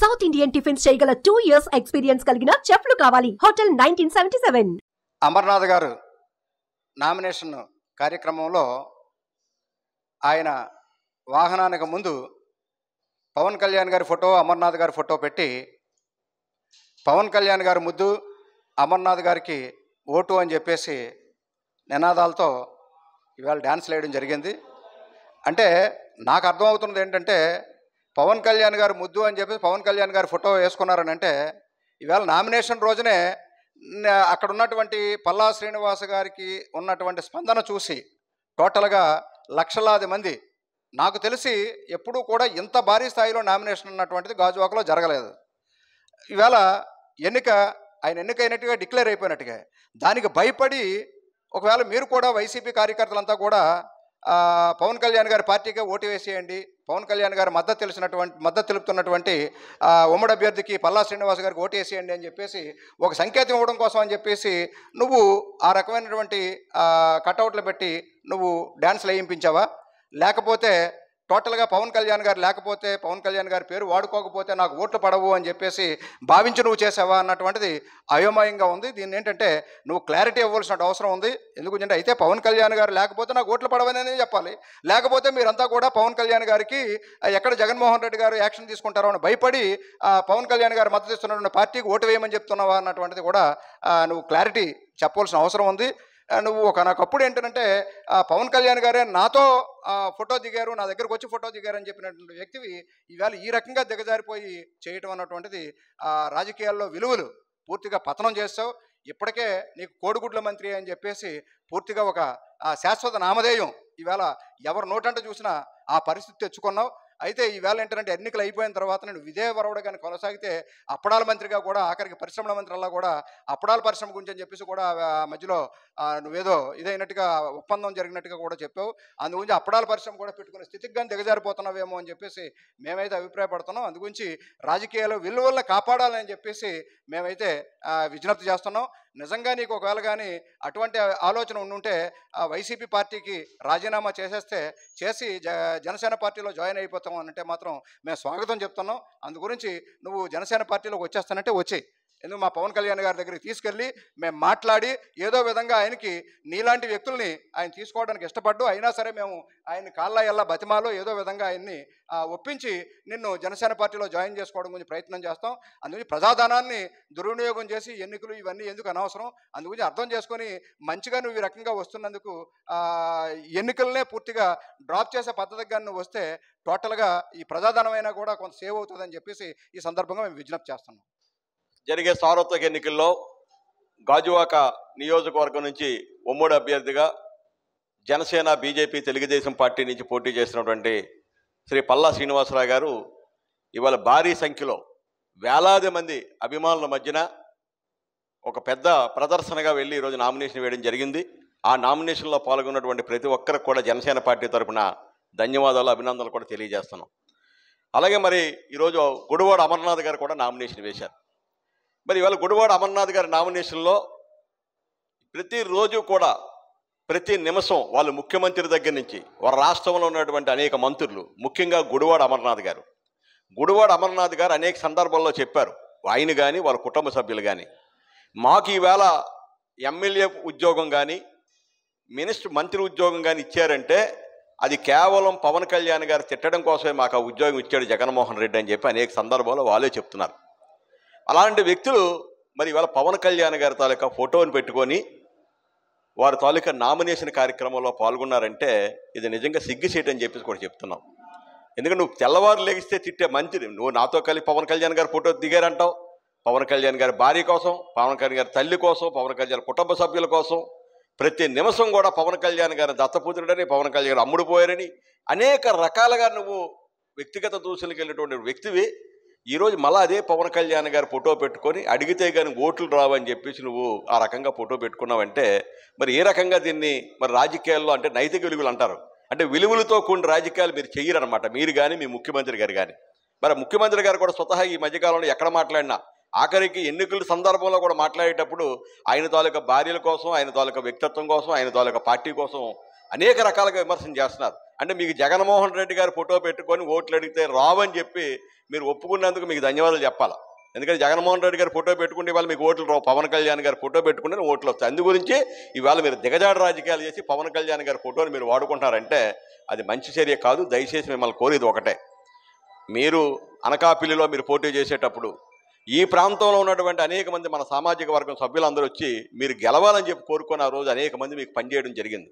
South Indian tiffins చేయగల two years experience కలిగిన చెఫ్లు కావాలి. Hotel nineteen seventy seven Amarnath గారు నామినేషన్ కార్యక్రమంలో ఆయన వాహనానికి ముందు పవన్ కళ్యాణ్ గారి ఫోటో అమర్నాథ్ గారి ఫోటో పెట్టి పవన్ కళ్యాణ్ గారి ముద్దు అమర్నాథ్ గారికి ఓటు అని చెప్పేసి నినాదాలతో ఇవాళ డ్యాన్స్ వేయడం జరిగింది. అంటే నాకు అర్థమవుతున్నది ఏంటంటే పవన్ కళ్యాణ్ గారు ముద్దు అని చెప్పేసి పవన్ కళ్యాణ్ గారి ఫోటో వేసుకున్నారని అంటే ఇవాళ నామినేషన్ రోజునే అక్కడ ఉన్నటువంటి పల్లా శ్రీనివాస గారికి ఉన్నటువంటి స్పందన చూసి టోటల్గా లక్షలాది మంది నాకు తెలిసి ఎప్పుడూ కూడా ఇంత భారీ స్థాయిలో నామినేషన్ ఉన్నటువంటిది గాజువాకలో జరగలేదు. ఇవాళ ఎన్నిక ఆయన ఎన్నికైనట్టుగా డిక్లేర్ అయిపోయినట్టుగా దానికి భయపడి ఒకవేళ మీరు కూడా వైసీపీ కార్యకర్తలంతా కూడా పవన్ కళ్యాణ్ గారి పార్టీకే ఓటు వేసేయండి పవన్ కళ్యాణ్ గారి మద్దతు తెలిసినటువంటి మద్దతు తెలుపుతున్నటువంటి ఉమ్మడి అభ్యర్థికి పల్లా శ్రీనివాస్ గారికి ఓటేసేయండి అని చెప్పేసి ఒక సంకేతం ఇవ్వడం కోసం అని చెప్పేసి నువ్వు ఆ రకమైనటువంటి కటౌట్లు పెట్టి నువ్వు డ్యాన్స్లు వేయించావా లేకపోతే టోటల్గా పవన్ కళ్యాణ్ గారు లేకపోతే పవన్ కళ్యాణ్ గారి పేరు వాడుకోకపోతే నాకు ఓట్లు పడవు అని చెప్పేసి భావించి నువ్వు చేసావా అన్నటువంటిది అయోమయంగా ఉంది. దీన్ని ఏంటంటే నువ్వు క్లారిటీ ఇవ్వాల్సిన అవసరం ఉంది. ఎందుకంటే అయితే పవన్ కళ్యాణ్ గారు లేకపోతే నాకు ఓట్లు పడవని చెప్పాలి. లేకపోతే మీరంతా కూడా పవన్ కళ్యాణ్ గారికి ఎక్కడ జగన్మోహన్ రెడ్డి గారు యాక్షన్ తీసుకుంటారో అని భయపడి పవన్ కళ్యాణ్ గారు మద్దతు ఇస్తున్నటువంటి పార్టీకి ఓటు వేయమని చెప్తున్నావా అన్నటువంటిది కూడా నువ్వు క్లారిటీ చెప్పవలసిన అవసరం ఉంది. నువ్వు ఒక నాకప్పుడు ఏంటంటే ఆ, పవన్ కళ్యాణ్ గారే నాతో ఫోటో దిగారు నా దగ్గరకు వచ్చి ఫోటో దిగారని చెప్పినటువంటి వ్యక్తివి ఈవేళ ఈ రకంగా దిగజారిపోయి చేయటం అన్నటువంటిది ఆ, రాజకీయాల్లో విలువలు. పూర్తిగా పతనం చేస్తావు. ఇప్పటికే నీకు కోడిగుడ్ల మంత్రి అని చెప్పేసి పూర్తిగా ఒక శాశ్వత నామధేయం ఈవేళ ఎవరు నోటంట చూసినా ఆ పరిస్థితి తెచ్చుకున్నావు. అయితే ఈవేళ ఏంటంటే ఎన్నికలు అయిపోయిన తర్వాత నేను విజయవరవుడు కానీ కొనసాగితే అప్పడాల మంత్రిగా కూడా ఆఖరికి పరిశ్రమల మంత్రుల్లో కూడా అప్పడాల పరిశ్రమ గురించి అని చెప్పేసి కూడా మధ్యలో నువ్వేదో ఇదైనట్టుగా ఒప్పందం జరిగినట్టుగా కూడా చెప్పావు. అందుగురించి అప్పడాల పరిశ్రమ కూడా పెట్టుకునే స్థితికి కానీ దిగజారిపోతున్నావేమో అని చెప్పేసి మేమైతే అభిప్రాయపడుతున్నాం. అందుగురించి రాజకీయాలు విలువల్లో కాపాడాలని చెప్పేసి మేమైతే విజ్ఞప్తి చేస్తున్నాం. నిజంగా నీకు ఒకవేళ కానీ అటువంటి ఆలోచన ఉండుంటే ఆ వైసీపీ పార్టీకి రాజీనామా చేసేస్తే చేసి జ జనసేన పార్టీలో జాయిన్ అయిపోతాం అంటే మాత్రం మేము స్వాగతం చెప్తున్నాం. అందు గురించి నువ్వు జనసేన పార్టీలోకి వచ్చేస్తానంటే వచ్చేయి. ఎందుకు మా పవన్ కళ్యాణ్ గారి దగ్గరికి తీసుకెళ్ళి మేము మాట్లాడి ఏదో విధంగా ఆయనకి నీలాంటి వ్యక్తుల్ని ఆయన తీసుకోవడానికి ఇష్టపడ్డు అయినా సరే మేము ఆయన కాళ్ళ ఎల్లా బతిమాలో ఏదో విధంగా ఆయన్ని ఒప్పించి నిన్ను జనసేన పార్టీలో జాయిన్ చేసుకోవడం గురించి ప్రయత్నం చేస్తాం. అందుకని ప్రజాధనాన్ని దుర్వినియోగం చేసి ఎన్నికలు ఇవన్నీ ఎందుకు అనవసరం? అందుగురించి అర్థం చేసుకొని మంచిగా నువ్వు ఈ రకంగా వస్తున్నందుకు ఎన్నికలనే పూర్తిగా డ్రాప్ చేసే పద్ధతి కానీ నువ్వు వస్తే టోటల్గా ఈ ప్రజాధనమైనా కూడా కొంత సేవ్ అవుతుందని చెప్పేసి ఈ సందర్భంగా మేము విజ్ఞప్తి చేస్తున్నాం. జరిగే సార్వత్రిక ఎన్నికల్లో గాజువాక నియోజకవర్గం నుంచి ఉమ్మడి అభ్యర్థిగా జనసేన బీజేపీ తెలుగుదేశం పార్టీ నుంచి పోటీ చేసినటువంటి శ్రీ పల్లా శ్రీనివాసరావు గారు ఇవాళ భారీ సంఖ్యలో వేలాది మంది అభిమానుల మధ్యన ఒక పెద్ద ప్రదర్శనగా వెళ్ళి ఈరోజు నామినేషన్ వేయడం జరిగింది. ఆ నామినేషన్లో పాల్గొన్నటువంటి ప్రతి ఒక్కరికి కూడా జనసేన పార్టీ తరఫున ధన్యవాదాలు అభినందనలు కూడా తెలియజేస్తున్నాం. అలాగే మరి ఈరోజు గుడివాడ అమర్నాథ్ గారు కూడా నామినేషన్ వేశారు. మరి ఇవాళ గుడివాడ అమర్నాథ్ గారి నామినేషన్లో ప్రతిరోజు కూడా ప్రతి నిమిషం వాళ్ళు ముఖ్యమంత్రి దగ్గర నుంచి వారి రాష్ట్రంలో ఉన్నటువంటి అనేక మంత్రులు ముఖ్యంగా గుడివాడ అమర్నాథ్ గారు. గుడివాడ అమర్నాథ్ గారు అనేక సందర్భాల్లో చెప్పారు ఆయన కానీ వాళ్ళ కుటుంబ సభ్యులు కానీ మాకు ఈవేళ ఎమ్మెల్యే ఉద్యోగం కానీ మినిస్టర్ మంత్రి ఉద్యోగం కానీ ఇచ్చారంటే అది కేవలం పవన్ కళ్యాణ్ గారు తిట్టడం కోసమే మాకు ఆ ఉద్యోగం ఇచ్చాడు జగన్మోహన్ రెడ్డి అని చెప్పి అనేక సందర్భాల్లో వాళ్ళే చెప్తున్నారు. అలాంటి వ్యక్తులు మరి ఇవాళ పవన్ కళ్యాణ్ గారి తాలూకా ఫోటోని పెట్టుకొని వారి తాలూకా నామినేషన్ కార్యక్రమంలో పాల్గొన్నారంటే ఇది నిజంగా సిగ్గుసేట్ అని చెప్పేసి కూడా చెప్తున్నాం. ఎందుకంటే నువ్వు తెల్లవారు లేగిస్తే తిట్టే మంచిది. నువ్వు నాతో కలిసి పవన్ కళ్యాణ్ గారి ఫోటో దిగారంటావు. పవన్ కళ్యాణ్ గారి భార్య కోసం పవన్ కళ్యాణ్ గారి తల్లి కోసం పవన్ కళ్యాణ్ కుటుంబ సభ్యుల కోసం ప్రతి నిమిషం కూడా పవన్ కళ్యాణ్ గారి దత్తపుత్రుడని పవన్ కళ్యాణ్ గారు అమ్ముడు పోయారని అనేక రకాలుగా నువ్వు వ్యక్తిగత దూషణలకు వెళ్ళినటువంటి వ్యక్తివి. ఈరోజు మళ్ళీ అదే పవన్ కళ్యాణ్ గారి ఫోటో పెట్టుకొని అడిగితే కానీ ఓట్లు రావని చెప్పేసి నువ్వు ఆ రకంగా ఫోటో పెట్టుకున్నావంటే మరి ఏ రకంగా దీన్ని మరి రాజకీయాల్లో అంటే నైతిక విలువలు అంటారు? అంటే విలువలతో కూడిన రాజకీయాలు మీరు చెయ్యరనమాట మీరు కానీ మీ ముఖ్యమంత్రి గారు కానీ మరి ముఖ్యమంత్రి గారు కూడా స్వతహా ఈ మధ్యకాలంలో ఎక్కడ మాట్లాడినా ఆఖరికి ఎన్నికల సందర్భంలో కూడా మాట్లాడేటప్పుడు ఆయన తాలూకా భార్యల కోసం ఆయన తాలూకా వ్యక్తిత్వం కోసం ఆయన తాలూకా పార్టీ కోసం అనేక రకాలుగా విమర్శన చేస్తున్నారు. అంటే మీకు జగన్మోహన్ రెడ్డి గారు ఫోటో పెట్టుకొని ఓట్లు అడిగితే రావని చెప్పి మీరు ఒప్పుకున్నందుకు మీకు ధన్యవాదాలు చెప్పాలి? ఎందుకంటే జగన్మోహన్ రెడ్డి గారు ఫోటో పెట్టుకుంటే ఇవాళ మీకు ఓట్లు రావు. పవన్ కళ్యాణ్ గారి ఫోటో పెట్టుకుంటే ఓట్లు వస్తాయి. అందు గురించి ఇవాళ మీరు దిగజాడు రాజకీయాలు చేసి పవన్ కళ్యాణ్ గారి ఫోటోని మీరు వాడుకుంటారంటే అది మంచి చర్య కాదు. దయచేసి మిమ్మల్ని కోరేది ఒకటే. మీరు అనకాపల్లిలో మీరు పోటీ చేసేటప్పుడు ఈ ప్రాంతంలో ఉన్నటువంటి అనేక మంది మన సామాజిక వర్గం సభ్యులందరూ వచ్చి మీరు గెలవాలని చెప్పి కోరుకున్న రోజు అనేక మంది మీకు పనిచేయడం జరిగింది.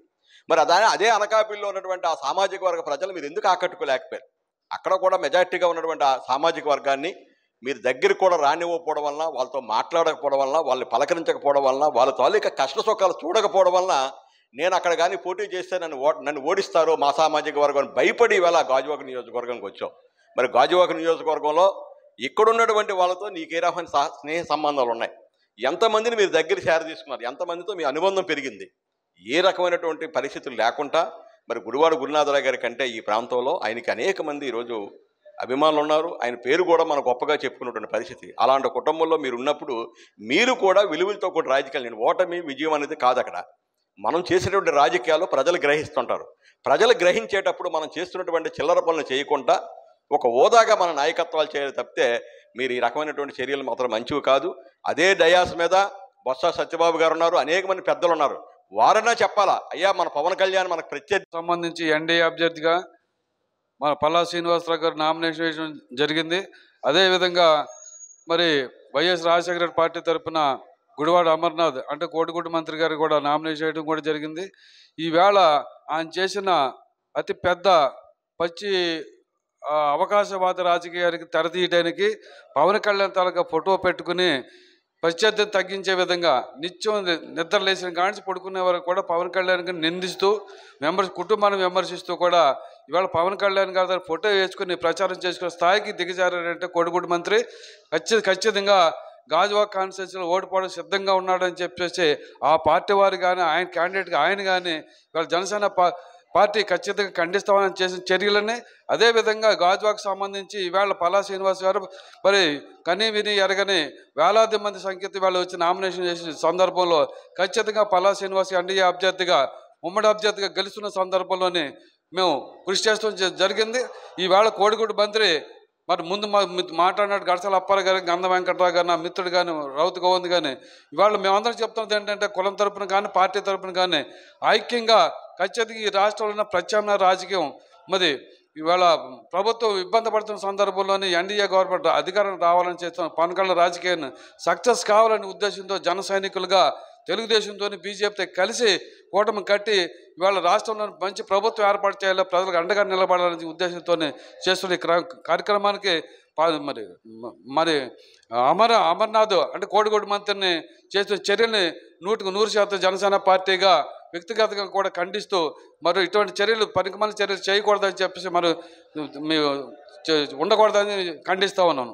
మరి అదే అదే అనకాపల్లిలో ఉన్నటువంటి ఆ సామాజిక వర్గ ప్రజలు మీరు ఎందుకు ఆకట్టుకోలేకపోయారు? అక్కడ కూడా మెజార్టీగా ఉన్నటువంటి ఆ సామాజిక వర్గాన్ని మీరు దగ్గర కూడా రానివ్వకపోవడం వలన వాళ్ళతో మాట్లాడకపోవడం వలన వాళ్ళని పలకరించకపోవడం వలన వాళ్ళ తాలూకా కష్ట సుఖాలు చూడకపోవడం వలన నేను అక్కడ కానీ పోటీ చేస్తే నన్ను ఓ నన్ను ఓడిస్తారు మా సామాజిక వర్గాన్ని భయపడి ఇవాళ గాజువాక నియోజకవర్గంకి వచ్చాం. మరి గాజువాక నియోజకవర్గంలో ఇక్కడ ఉన్నటువంటి వాళ్ళతో నీకు ఏ రకమైన సహ- స్నేహ సంబంధాలు ఉన్నాయి? ఎంతమందిని మీరు దగ్గర చేర తీసుకున్నారు? ఎంతమందితో మీ అనుబంధం పెరిగింది? ఏ రకమైనటువంటి పరిస్థితులు లేకుండా మరి గుడివాడ గురునాథరావు గారి కంటే ఈ ప్రాంతంలో ఆయనకి అనేక మంది ఈరోజు అభిమానులు ఉన్నారు. ఆయన పేరు కూడా మనం గొప్పగా చెప్పుకున్నటువంటి పరిస్థితి. అలాంటి కుటుంబంలో మీరు ఉన్నప్పుడు మీరు కూడా విలువలతో కూడా రాజకీయాలు నేను ఓటమి విజయం అనేది కాదు అక్కడ. మనం చేసేటువంటి రాజకీయాలు ప్రజలు గ్రహిస్తుంటారు. ప్రజలు గ్రహించేటప్పుడు మనం చేస్తున్నటువంటి చిల్లర పనులు చేయకుండా ఒక హోదాగా మన నాయకత్వాలు చేయాలి తప్పితే మీరు ఈ రకమైనటువంటి చర్యలు మాత్రం మంచివి కాదు. అదే డయాస్ మీద బొత్స సత్యబాబు గారు ఉన్నారు. అనేక మంది పెద్దలు ఉన్నారు. వారన్నా చెప్పాలా? అయ్యా మన పవన్ కళ్యాణ్ మనకు ప్రత్యర్థి. సంబంధించి ఎన్డీఏ అభ్యర్థిగా మన పల్లా శ్రీనివాసరావు గారు నామినేషన్ వేయడం జరిగింది అదేవిధంగా మరి వైఎస్ రాజశేఖర రెడ్డి పార్టీ తరపున గుడివాడ అమర్నాథ్ అంటే కోటిగుడి మంత్రి గారు కూడా నామినేషన్ చేయడం కూడా జరిగింది. ఈవేళ ఆయన చేసిన అతి పెద్ద పచ్చి అవకాశవాద రాజకీయానికి తెరతీయడానికి పవన్ కళ్యాణ్ తాలూకా ఫోటో పెట్టుకుని ప్రత్యర్థిని తగ్గించే విధంగా నిత్యం నిద్ర లేచిన కానించి పడుకునే వరకు కూడా పవన్ కళ్యాణ్కి నిందిస్తూ విమర్శ కుటుంబాన్ని విమర్శిస్తూ కూడా ఇవాళ పవన్ కళ్యాణ్ గారి దగ్గర ఫోటో వేసుకుని ప్రచారం చేసుకునే స్థాయికి దిగజారంటే కోడిగుడి మంత్రి ఖచ్చిత ఖచ్చితంగా గాజువాక్ కాన్స్టిట్యూన్సీలో ఓడిపోవడం సిద్ధంగా ఉన్నాడని చెప్పేసి ఆ పార్టీ వారు కానీ ఆయన క్యాండిడేట్గా ఆయన కానీ ఇవాళ జనసేన పా పార్టీ ఖచ్చితంగా ఖండిస్తామని చేసిన చర్యలని అదేవిధంగా గాజువాకు సంబంధించి ఈవేళ పలా శ్రీనివాస్ గారు మరి కనీ విని ఎరగని వేలాది మంది సంఖ్యత వాళ్ళు వచ్చి నామినేషన్ చేసిన సందర్భంలో ఖచ్చితంగా పలా శ్రీనివాస్ ఎన్డీఏ అభ్యర్థిగా ఉమ్మడి అభ్యర్థిగా గెలుస్తున్న సందర్భంలోనే మేము కృషి చేస్తూ జ- జరిగింది. ఈవేళ కోడిగుడి మంత్రి మరి ముందు మా మాట్లాడినట్టు గడసాల అప్పార గారు గంధ వెంకట్రావు గారు నా మిత్రుడు కానీ రౌత్ గోవింద్ కానీ ఇవాళ మేమందరం చెప్తున్నది ఏంటంటే కులం తరపున కానీ పార్టీ తరపున కానీ ఐక్యంగా ఖచ్చితంగా ఈ రాష్ట్రంలో ఉన్న ప్రత్యామ్నాయ రాజకీయం. మరి ఇవాళ ప్రభుత్వం ఇబ్బంది పడుతున్న సందర్భంలోనే ఎన్డీఏ గవర్నమెంట్ అధికారం రావాలని చేస్తున్న పవన్ కళ్యాణ్ రాజకీయాన్ని సక్సెస్ కావాలనే ఉద్దేశంతో జన సైనికులుగా తెలుగుదేశంతో బీజేపీతో కలిసి కూటమి కట్టి ఇవాళ రాష్ట్రంలో మంచి ప్రభుత్వం ఏర్పాటు చేయాలి ప్రజలకు అండగా నిలబడాలనే ఉద్దేశంతో చేస్తున్న ఈ కార్యక్రమానికి మరి మరి అమర అమర్నాథ్ అంటే కోడిగోడు మంత్రిని చేస్తున్న చర్యల్ని నూటికి నూరు శాతం జనసేన పార్టీగా వ్యక్తిగతంగా కూడా ఖండిస్తూ మరి ఇటువంటి చర్యలు పనికిమాల చర్యలు చేయకూడదని చెప్పేసి మరి మేము చే- ఉండకూడదని ఖండిస్తూ ఉన్నాను.